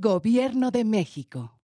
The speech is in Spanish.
Gobierno de México.